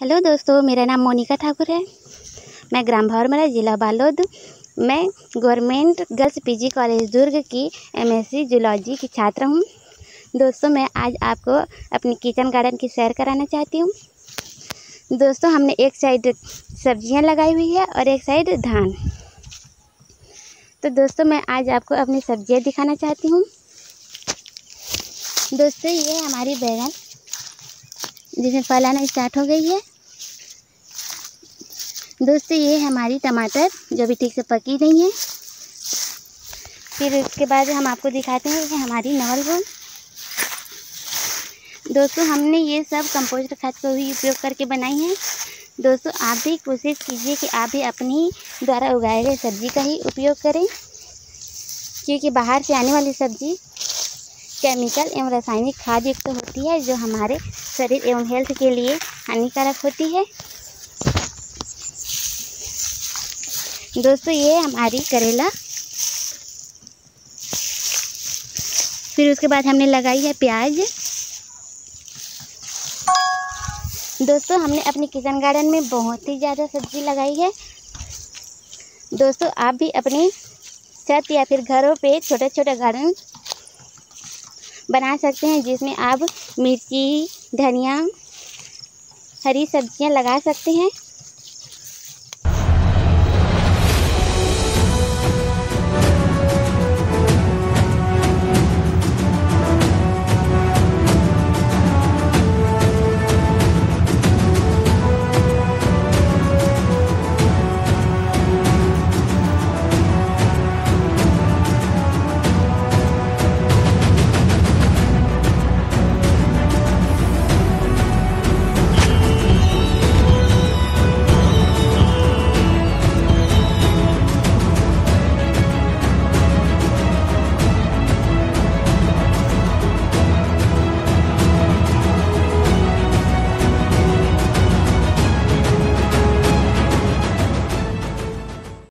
Hello दोस्तों, मेरा नाम मोनिका ठाकुर है। मैं ग्राम भौरमरा ज़िला बालोद। मैं government girls PG college Durg की एमएससी जूलॉजी की छात्र हूँ। दोस्तों, मैं आज आपको अपनी किचन गार्डन की सैर कराना चाहती हूँ। दोस्तों, हमने एक साइड सब्ज़ियाँ लगाई हुई है और एक साइड धान। तो दोस्तों, मैं आज आपको अपनी सब्ज़ियाँ दिखाना चाहती हूँ। दोस्तों, ये हमारी बैगन, जिसमें फल आना स्टार्ट हो गई है। दोस्तों, ये हमारी टमाटर, जो भी ठीक से पकी नहीं है। फिर उसके बाद हम आपको दिखाते हैं कि हमारी नवल गोल दोस्तों, हमने ये सब कंपोस्ट खाद को भी उपयोग करके बनाई है। दोस्तों, आप भी कोशिश कीजिए कि आप भी अपनी द्वारा उगाए गए सब्ज़ी का ही उपयोग करें, क्योंकि बाहर से आने वाली सब्ज़ी केमिकल एवं रासायनिक खाद युक्त तो होती है, जो हमारे शरीर एवं हेल्थ के लिए हानिकारक होती है। दोस्तों, ये हमारी करेला। फिर उसके बाद हमने लगाई है प्याज। दोस्तों, हमने अपने किचन गार्डन में बहुत ही ज़्यादा सब्ज़ी लगाई है। दोस्तों, आप भी अपनी छत या फिर घरों पे छोटे छोटे गार्डन बना सकते हैं, जिसमें आप मिर्ची, धनिया, हरी सब्ज़ियाँ लगा सकते हैं।